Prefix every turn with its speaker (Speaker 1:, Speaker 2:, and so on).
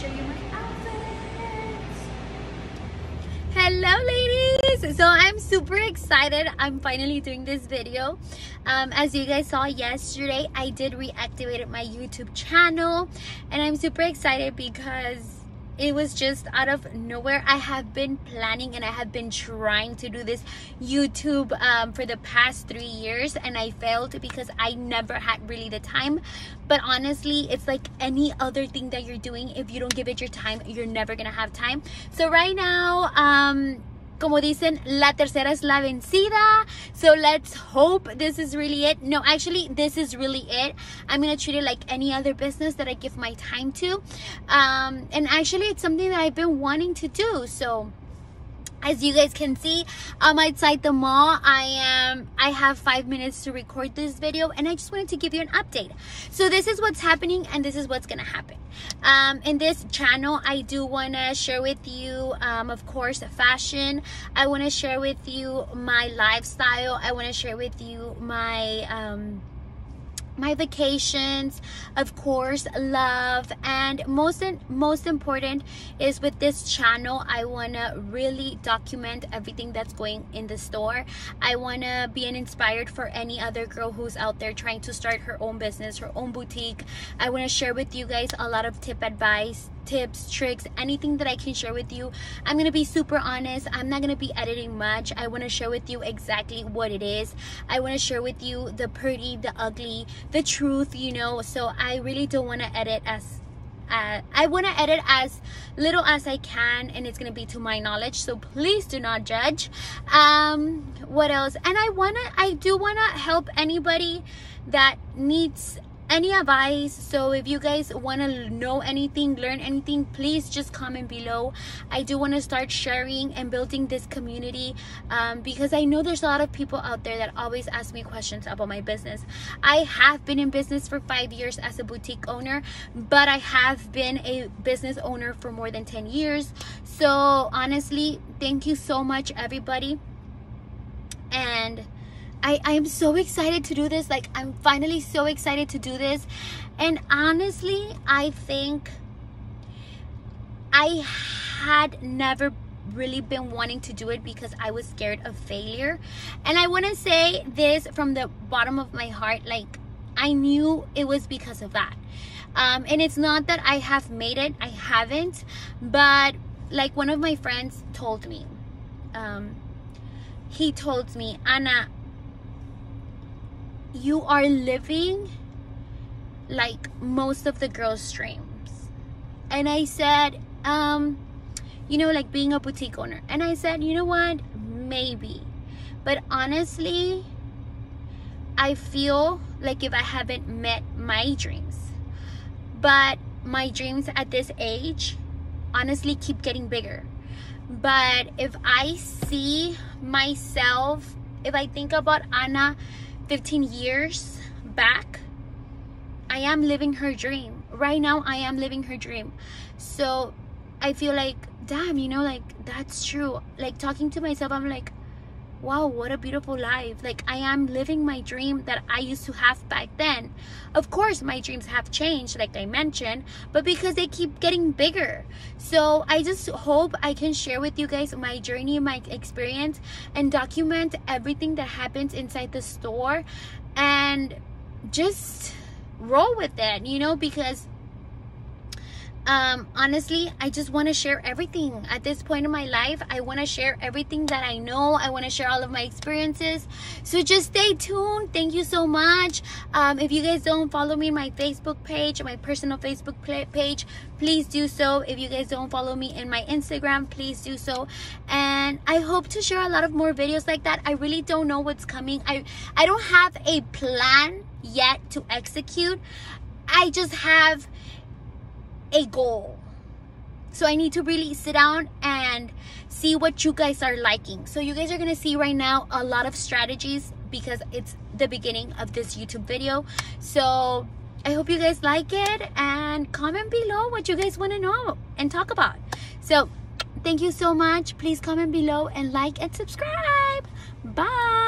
Speaker 1: show you my. Hello ladies! So I'm super excited. I'm finally doing this video. Um, as you guys saw yesterday, I did reactivate my YouTube channel and I'm super excited because it was just out of nowhere. I have been planning and i have been trying to do this youtube um, for the past three years and i failed because i never had really the time. But honestly it's like any other thing that you're doing if you don't give it your time you're never gonna have time. So right now um como dicen, la tercera es la vencida. So let's hope this is really it. No, actually, this is really it. I'm going to treat it like any other business that I give my time to. Um, and actually, it's something that I've been wanting to do. So as you guys can see i'm outside the mall i am i have five minutes to record this video and i just wanted to give you an update. So this is what's happening and this is what's gonna happen. Um, in this channel i do want to share with you um, of course fashion. I want to share with you my lifestyle. I want to share with you my um, my vacations of course love and most most important is with this channel i want to really document everything that's going in the store. I want to be an inspired for any other girl who's out there trying to start her own business her own boutique. I want to share with you guys a lot of tip advice tips, tricks, anything that I can share with you. I'm going to be super honest. I'm not going to be editing much. I want to share with you exactly what it is. I want to share with you the pretty, the ugly, the truth, you know. So I really don't want to edit as uh, I want to edit as little as I can and it's going to be to my knowledge so please do not judge um what else and I want to I do want to help anybody that needs any advice? So if you guys want to know anything learn anything please just comment below. I do want to start sharing and building this community um, because i know there's a lot of people out there that always ask me questions about my business. I have been in business for five years as a boutique owner but i have been a business owner for more than 10 years. So honestly thank you so much everybody. And I, I am so excited to do this. Like, I'm finally so excited to do this. And honestly, I think I had never really been wanting to do it because I was scared of failure. And I want to say this from the bottom of my heart. Like, I knew it was because of that. Um, and it's not that I have made it, I haven't. But, like, one of my friends told me, um, he told me, Ana, you are living like most of the girls' dreams. And I said, um, you know, like being a boutique owner. And I said, you know what? Maybe. But honestly, I feel like if I haven't met my dreams. But my dreams at this age honestly keep getting bigger. But if I see myself, if I think about Ana 15 years back, I am living her dream. Right now, I am living her dream. So I feel like, damn, you know, like that's true. Like talking to myself, I'm like, wow, what a beautiful life. Like I am living my dream that I used to have back then. Of course, my dreams have changed, like I mentioned, but because they keep getting bigger. So I just hope I can share with you guys my journey, my experience, and document everything that happens inside the store and just roll with it, you know, because um, honestly, I just want to share everything at this point in my life. I want to share everything that I know. I want to share all of my experiences. So just stay tuned. Thank you so much. Um, if you guys don't follow me on my Facebook page, my personal Facebook page, please do so. If you guys don't follow me in my Instagram, please do so. And I hope to share a lot of more videos like that. I really don't know what's coming. I, I don't have a plan yet to execute. I just have a goal. So I need to really sit down and see what you guys are liking. So you guys are gonna see right now a lot of strategies because it's the beginning of this YouTube video. So I hope you guys like it and comment below what you guys wanna know and talk about. So thank you so much. Please comment below and like and subscribe. Bye.